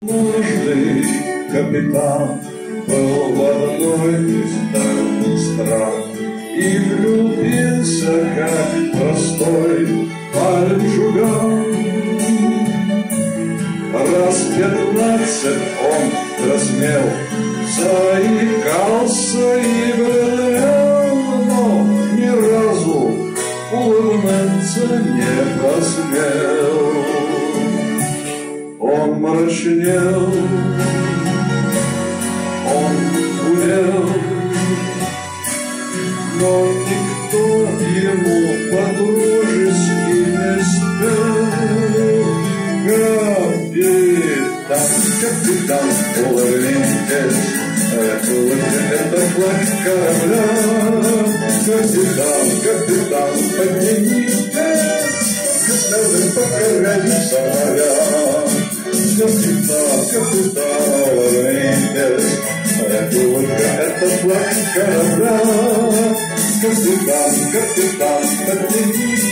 Однажды капитан был в одной из дальних стран И влюбился, как простой мальчуган. Раз пятнадцать он размел, заикался и говорил, но ни разу улыбнуться не посмел он мрачнел, он гулял, но никто ему по-дружески не спел. Капитан, капитан, улыбнитесь, это флаг корабля. Капитан, капитан, поднимитесь, к смелым покоряются Capitão, capitão, capitão, capitão,